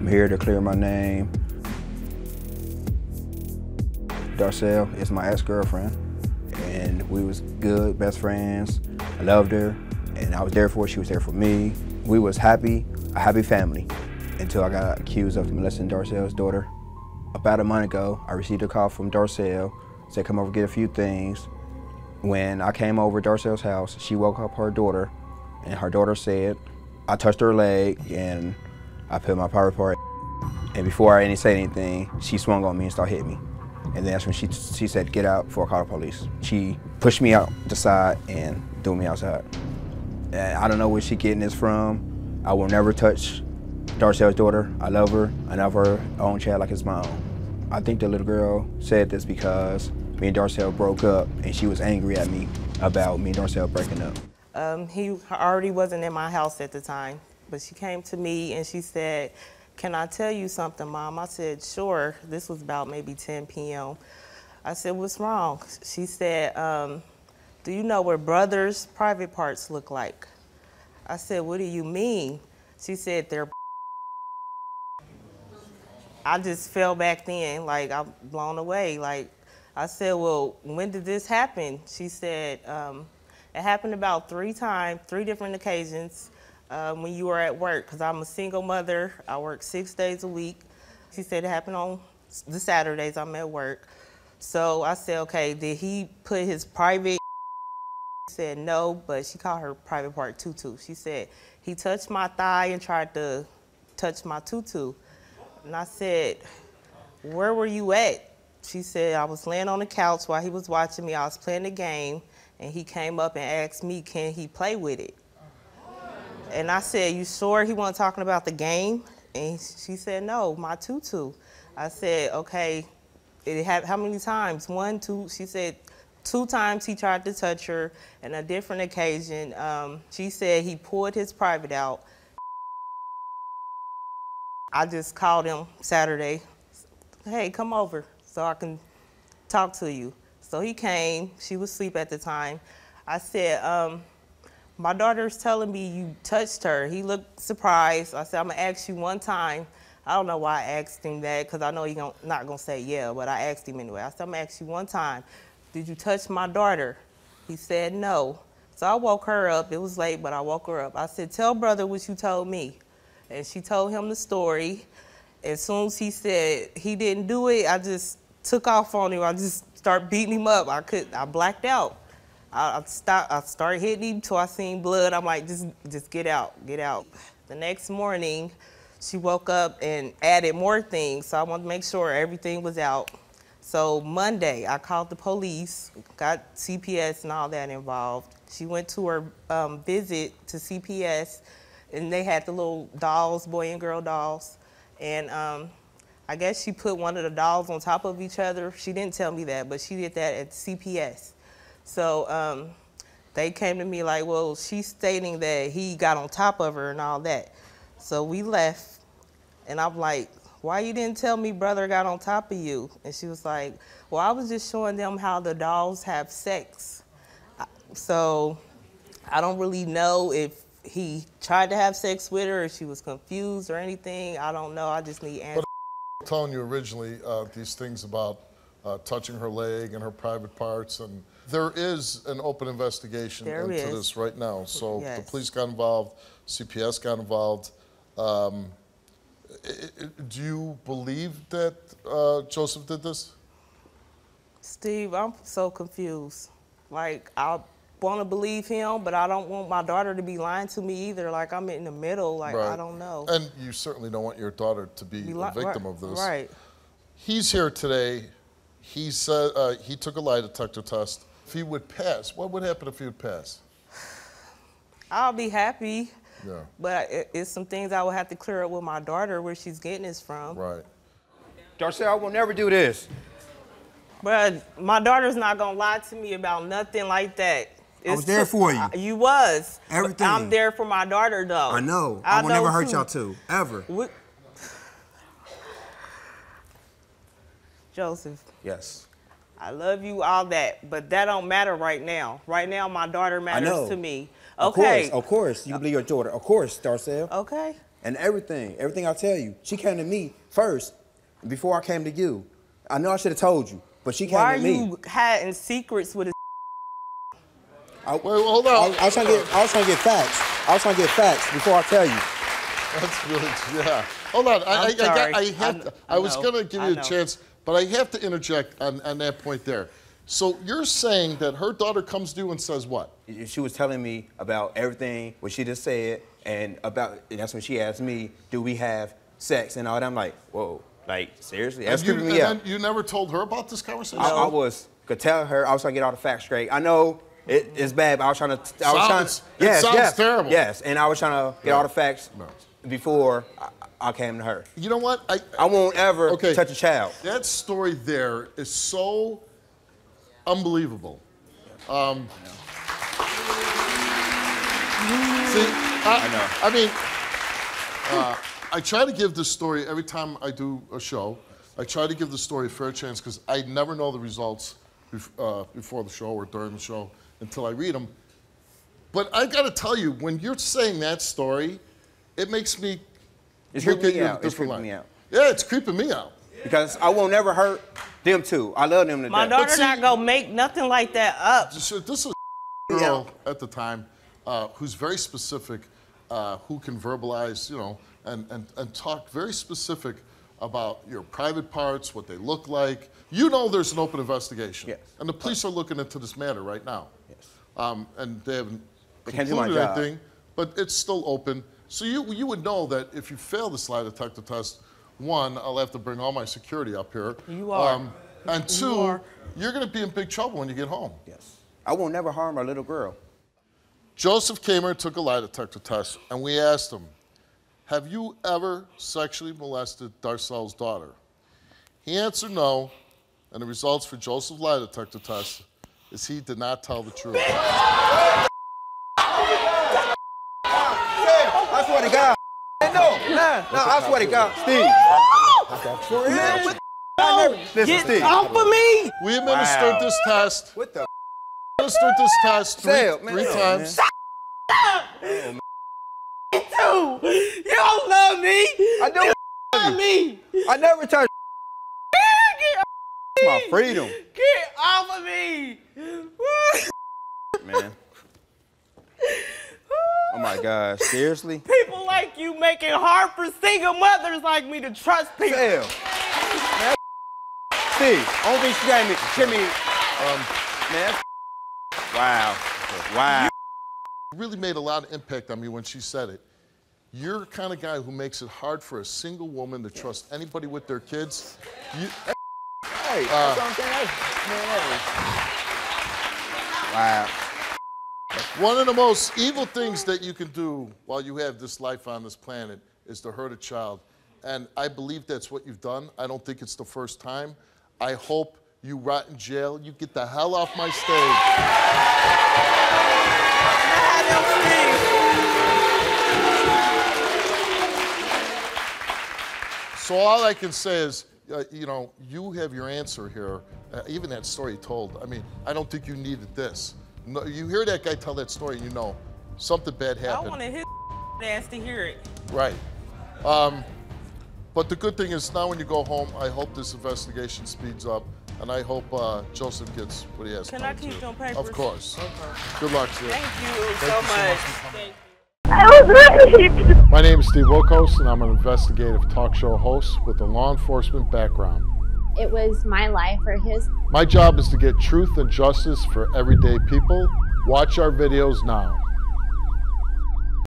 I'm here to clear my name. Darcel is my ex-girlfriend, and we was good, best friends. I loved her, and I was there for her, she was there for me. We was happy, a happy family, until I got accused of molesting Darcel's daughter. About a month ago, I received a call from Darcel, said come over get a few things. When I came over Darcel's house, she woke up her daughter, and her daughter said, I touched her leg, and I put my private part, and before I say anything, she swung on me and started hitting me. And then that's when she, she said, get out before I call the police. She pushed me out the side and threw me outside. And I don't know where she getting this from. I will never touch Darcel's daughter. I love her. I love her own child like it's my own. I think the little girl said this because me and Darcel broke up and she was angry at me about me and Darcel breaking up. Um, he already wasn't in my house at the time, but she came to me and she said, can I tell you something, Mom? I said, sure. This was about maybe 10 p.m. I said, what's wrong? She said, um, do you know what brothers' private parts look like? I said, what do you mean? She said, they're I just fell back then, like I'm blown away. Like I said, well, when did this happen? She said, um, it happened about three times, three different occasions um, when you were at work, because I'm a single mother. I work six days a week. She said it happened on the Saturdays I'm at work. So I said, okay, did he put his private She said no, but she called her private part tutu. She said, he touched my thigh and tried to touch my tutu. And I said, where were you at? She said, I was laying on the couch while he was watching me. I was playing the game, and he came up and asked me, can he play with it? And I said, you sure he wasn't talking about the game? And she said, no, my tutu. I said, okay, it had, how many times? One, two, she said, two times he tried to touch her, and a different occasion, um, she said he pulled his private out. I just called him Saturday, hey, come over so I can talk to you. So he came, she was asleep at the time. I said, um, my daughter's telling me you touched her. He looked surprised. I said, I'm gonna ask you one time. I don't know why I asked him that, because I know he's not gonna say yeah, but I asked him anyway. I said, I'm gonna ask you one time, did you touch my daughter? He said no. So I woke her up. It was late, but I woke her up. I said, tell brother what you told me. And she told him the story. As soon as he said he didn't do it, I just took off on him. I just started beating him up. I could, I blacked out. I, stopped, I hitting him till I seen blood. I'm like, just, just get out, get out. The next morning, she woke up and added more things. So I wanted to make sure everything was out. So Monday, I called the police, got CPS and all that involved. She went to her um, visit to CPS, and they had the little dolls, boy and girl dolls. And um, I guess she put one of the dolls on top of each other. She didn't tell me that, but she did that at CPS. So um, they came to me like, well, she's stating that he got on top of her and all that. So we left, and I'm like, why you didn't tell me brother got on top of you? And she was like, well, I was just showing them how the dolls have sex. So I don't really know if he tried to have sex with her, if she was confused or anything. I don't know. I just need answers. Telling you originally uh, these things about uh, touching her leg and her private parts, and there is an open investigation There into is. this right now. So the police got involved, CPS got involved. Um, do you believe that uh, Joseph did this? Steve, I'm so confused. Like, I want to believe him, but I don't want my daughter to be lying to me either. Like, I'm in the middle. Like, I don't know. And you certainly don't want your daughter to be Be a victim right, of this. Right. He's here today. He said uh, he took a lie detector test. If he would pass, what would happen if he would pass? I'll be happy, Yeah, but it, it's some things I will have to clear up with my daughter where she's getting this from. right. Darcel, I will never do this. But my daughter's not gonna lie to me about nothing like that. I was It's there for you. I- You was. Everything. I'm there for my daughter though. I know. I, will know never hurt y'all two, ever. We- Joseph, Yes. I love you, all that, but that don't matter right now. Right now, my daughter matters know. to me. Okay. Of course, of course. You believe your daughter. Of course, Darcel. Okay. and everything, everything I tell you. She came to me first before I came to you. I know I should have told you, but she came Why are to me. you hiding secrets with a I, Wait, hold I, on. was- I was trying to get, I was trying to get facts. I was trying to get facts before I tell you. That's really yeah. Hold on. I, I, I'm I, sorry. I have. I to, know. I was gonna give you a chance, but I have to interject on, on that point there. So you're saying that her daughter comes to you and says what? She was telling me about everything what she just said, and about and that's when she asked me, "Do we have sex?" and all that. I'm like, "Whoa, like seriously?" That's creeping me and out. you never told her about this conversation. I, I was could tell her. I was trying to get all the facts straight. I know it, it's bad, but I was trying to. I was Sounds- trying. it Yes, sounds yes, terrible. Yes, and I was trying to get all the facts No. Before I, I came to her. You know what? I, I won't ever Okay. touch a child. that story there is so unbelievable. Um, see, I, know. I mean, uh, I try to give this story every time I do a show. I try to give the story a fair chance because I never know the results bef- uh, before the show or during the show until I read them. But I got to tell you, when you're saying that story, it makes me It's look creeping at me you out. It's different creeping me light. out Yeah, it's creeping me out. because I won't ever hurt them too. I love them to My death. daughter see- not gonna make nothing like that up. So this is a girl at the time uh, who's very specific, uh, who can verbalize, you know, and, and, and talk very specific about your private parts, what they look like. You know there's an open investigation. Yes. And the police are looking into this matter right now. Yes. Um, and they haven't I can't do my concluded job. anything, but it's still open. So you, you would know that if you fail the lie detector test, one, I'll have to bring all my security up here. Um, You are. and two, are. you're going to be in big trouble when you get home. Yes. I will never harm a little girl. Joseph Kamer took a lie detector test, and we asked him, Have you ever sexually molested Darcel's daughter? He answered no, and the results for Joseph's lie detector test is he did not tell the truth. I swear to God. No, nah, no, I swear to God. Steve. For real? What No, Listen, get Steve. off of me! We administered Wow. this test, What the? administered this test three, Say it, man. three Oh, times. man. Too. You don't love me. I don't love me. I never touched Get, my freedom, get off of me. man. Oh my God, seriously? People like you make it hard for single mothers like me to trust people. Hell. Man, Steve, only thing she got me, she me, um, man. Wow. Wow. You really made a lot of impact on me when she said it. You're the kind of guy who makes it hard for a single woman to trust anybody with their kids. You, Hey, that's what I'm saying. That's- man, that was- Wow. One of the most evil things that you can do while you have this life on this planet is to hurt a child. And I believe that's what you've done. I don't think it's the first time. I hope you rot in jail. You get the hell off my stage. So all I can say is, uh, you know, you have your answer here. Uh, even that story told. I mean, I don't think you needed this. No, you hear that guy tell that story, and you know something bad happened. I happened. wanted his ass to hear it. Right. Um, but the good thing is now when you go home, I hope this investigation speeds up, and I hope uh, Joseph gets what he has Can I keep to. them papers? Of course. Okay. Good luck to you. Thank you Thank so you so much. much for coming. Thank you. I was raped. My name is Steve Wilkos, and I'm an investigative talk show host with a law enforcement background. It was my life or his. My job is to get truth and justice for everyday people. Watch our videos now.